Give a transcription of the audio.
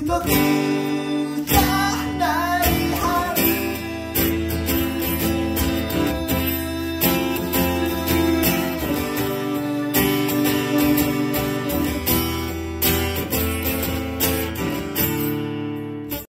Tito